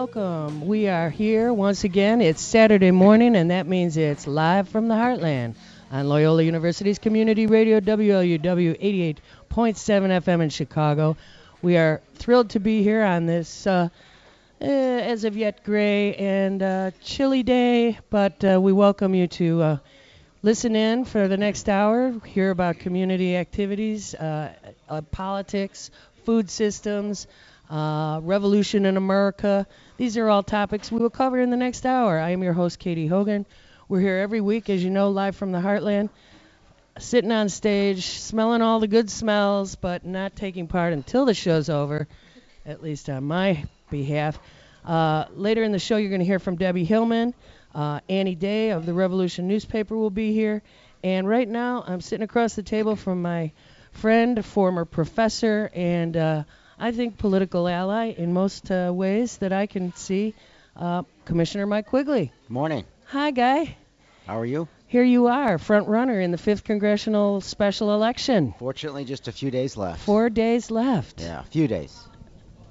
welcome. We are here once again. It's Saturday morning, and that means it's live from the heartland on Loyola University's Community Radio WLUW 88.7 FM in Chicago. We are thrilled to be here on this, uh, uh, as of yet, gray and uh, chilly day, but uh, we welcome you to uh, listen in for the next hour, hear about community activities, uh, politics, food systems, uh, revolution in America. These are all topics we will cover in the next hour. I am your host, Katie Hogan. We're here every week, as you know, live from the Heartland, sitting on stage, smelling all the good smells, but not taking part until the show's over, at least on my behalf. Uh, later in the show, you're going to hear from Debbie Hillman. Uh, Annie Day of the Revolution newspaper will be here. And right now, I'm sitting across the table from my friend, former professor, and uh, I think political ally in most uh, ways that I can see, uh, Commissioner Mike Quigley. Morning. Hi, guy. How are you? Here you are, front runner in the 5th Congressional Special Election. Fortunately, just a few days left. Four days left. Yeah, a few days.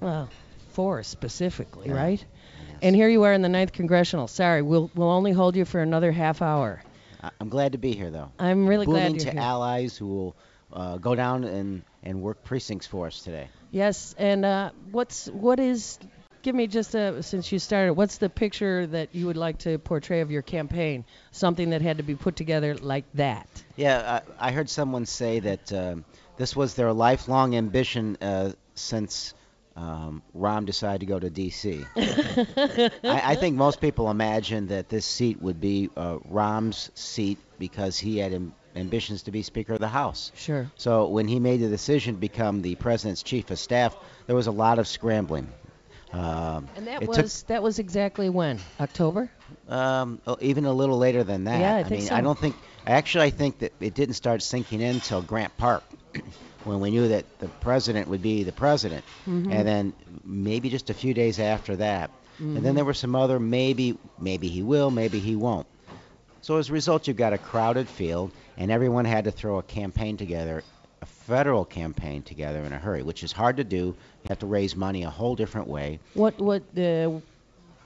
Well, four specifically, Yeah. right? Yes. And here you are in the 9th Congressional. Sorry, we'll, we'll only hold you for another half hour. I'm glad to be here, though. I'm really glad you're to here. allies who will uh, go down and, and work precincts for us today. Yes, and uh, what's what is? Give me just a since you started. What's the picture that you would like to portray of your campaign? Something that had to be put together like that. Yeah, I, I heard someone say that um, this was their lifelong ambition uh, since um, Rahm decided to go to D.C. I, I think most people imagined that this seat would be uh, Rahm's seat because he had am- ambitions to be Speaker of the House. Sure. So when he made the decision to become the president's chief of staff, there was a lot of scrambling. Um, And that it was that was exactly when October. um, oh, even a little later than that. Yeah, I think mean, so. I don't think. Actually, I think that it didn't start sinking in until Grant Park, when we knew that the president would be the president, Mhm. and then maybe just a few days after that, and Mhm. then there were some other maybe, maybe he will, maybe he won't. So as a result, you've got a crowded field, and everyone had to throw a campaign together, a federal campaign together in a hurry, which is hard to do. You have to raise money a whole different way. What what uh,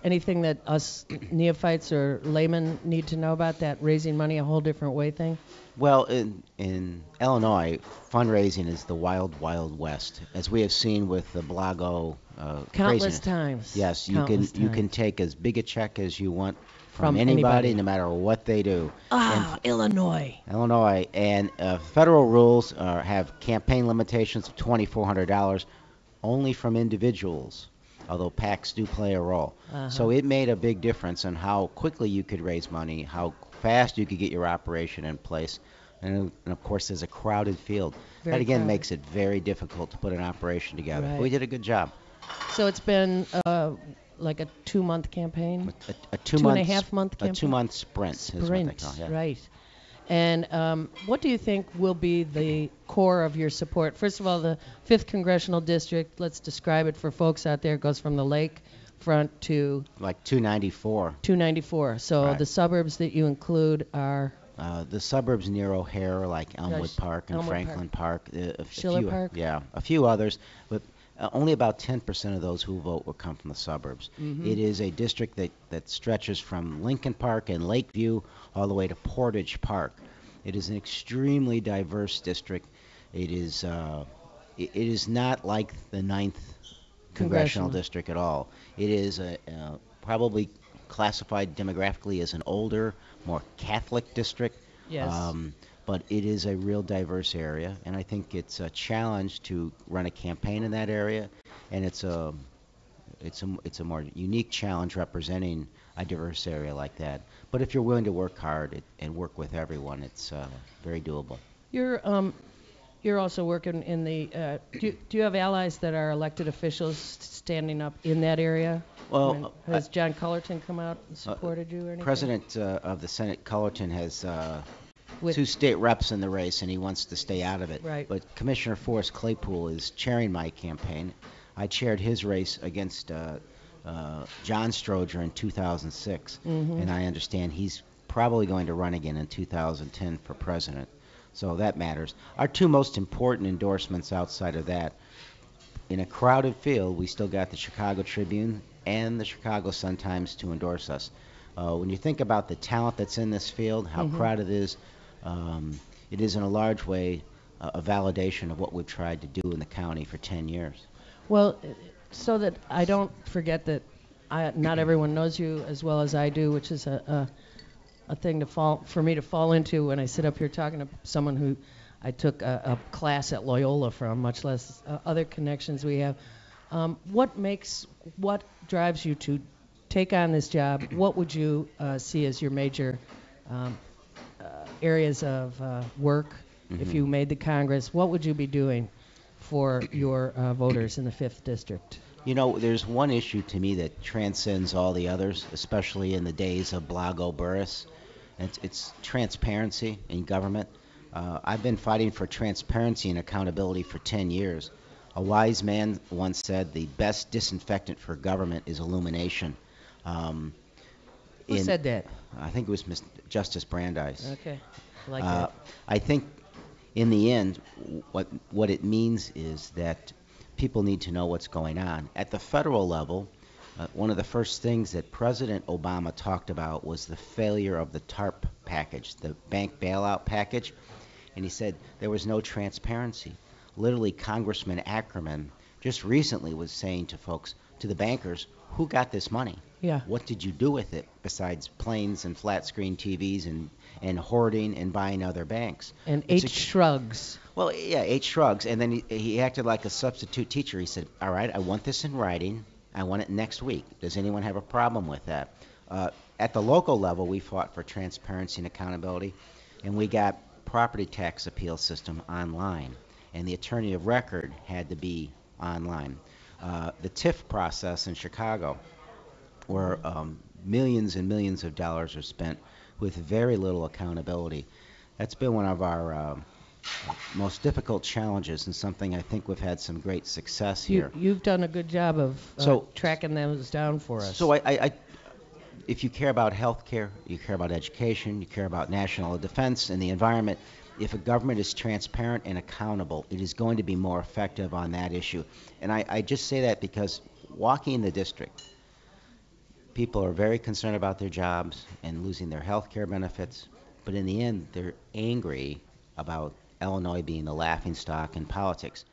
anything that us neophytes or laymen need to know about that raising money a whole different way thing? Well, in in Illinois, fundraising is the wild, wild west, as we have seen with the Blago uh, Countless craziness. times. Yes, you Countless can you can take as big a check as you want from, From anybody, anybody. no matter what they do. Ah, Illinois. Illinois and uh, federal rules uh, have campaign limitations of $2,400 only from individuals, although PACs do play a role. Uh-huh. So it made a big difference in how quickly you could raise money, how fast you could get your operation in place. And, and of course, there's a crowded field. Very that again crowded. makes it very difficult to put an operation together. Right. We did a good job. So it's been uh, like a two-month campaign. A, a two, Two and month a half month a two month sprint, is what they Sprint, call it. Yeah. right. And um, what do you think will be the core of your support? First of all, the 5th Congressional District, let's describe it for folks out there, goes from the lake front to Like 294. 294. So Right. the suburbs that you include are Uh, the suburbs near O'Hare, like Elmwood Sh- Park and Elmwood Franklin Park, uh, a, a Schiller few, Park? yeah, a few others, but uh, only about 10% of those who vote will come from the suburbs. Mhm. It is a district that, that stretches from Lincoln Park and Lakeview all the way to Portage Park. It is an extremely diverse district. It is uh, it, it is not like the ninth congressional, Congressional. district at all. It is a, uh, probably classified demographically as an older, more Catholic district. yes. Um, but it is a real diverse area, and I think it's a challenge to run a campaign in that area, and it's a it's a it's a more unique challenge representing a diverse area like that. But if you're willing to work hard it, and work with everyone, it's uh, very doable. You're um, you're also working in the. Uh, do, you, do you have allies that are elected officials standing up in that area? I Well, mean, I- has John Cullerton come out and supported you or anything? President uh, of the Senate Cullerton has uh, With- two state reps in the race, and he wants to stay out of it. Right. But Commissioner Forrest Claypool is chairing my campaign. I chaired his race against uh, uh, John Stroger in 2006, Mhm. and I understand he's probably going to run again in 2010 for president. So that matters. Our two most important endorsements outside of that, in a crowded field, we still got the Chicago Tribune and the Chicago Sun-Times to endorse us. Uh, when you think about the talent that's in this field, how Mhm. crowded it is, um, it is in a large way uh, a validation of what we've tried to do in the county for 10 years. Well, so that I don't forget that I, not everyone knows you as well as I do, which is a, a a thing to fall for me to fall into when I sit up here talking to someone who I took a, a class at Loyola from, much less uh, other connections we have. Um, what makes what drives you to take on this job? What would you uh, see as your major um, areas of uh, work if Mhm. you made the Congress? What would you be doing for your uh, voters in the fifth district? You know, there's one issue to me that transcends all the others, especially in the days of Blago Burris. It's, it's transparency in government. Uh, I've been fighting for transparency and accountability for 10 years. A wise man once said the best disinfectant for government is illumination. Um, Who in- said that? I think it was Mr. Justice Brandeis. Okay, I like Uh, that. I think in the end, what what it means is that people need to know what's going on at the federal level. Uh, one of the first things that President Obama talked about was the failure of the TARP package, the bank bailout package, and he said there was no transparency. Literally, Congressman Ackerman just recently was saying to folks, to the bankers, who got this money? Yeah. What did you do with it besides planes and flat screen TVs and, and hoarding and buying other banks? And eight a- shrugs. Well, yeah, eight shrugs. And then he, he acted like a substitute teacher. He said, All right, I want this in writing. I want it next week. Does anyone have a problem with that? Uh, at the local level, we fought for transparency and accountability, and we got property tax appeal system online, and the attorney of record had to be online. Uh, the TIF process in Chicago, where um, millions and millions of dollars are spent with very little accountability. That's been one of our um most difficult challenges and something I think we've had some great success You, here. you've done a good job of uh, So- tracking those down for us. So I, I, I, if you care about health care, you care about education, you care about national defense and the environment, if a government is transparent and accountable, it is going to be more effective on that issue. And I, I just say that because walking the district, people are very concerned about their jobs and losing their health care benefits, but in the end, they're angry about Illinois being the laughing stock in politics.